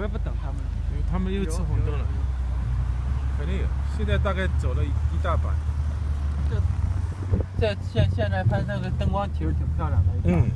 我也不等他们，因为他们又吃红豆了。肯定有，现在大概走了一一大半。这，这现现在拍那个灯光其实挺漂亮的。嗯。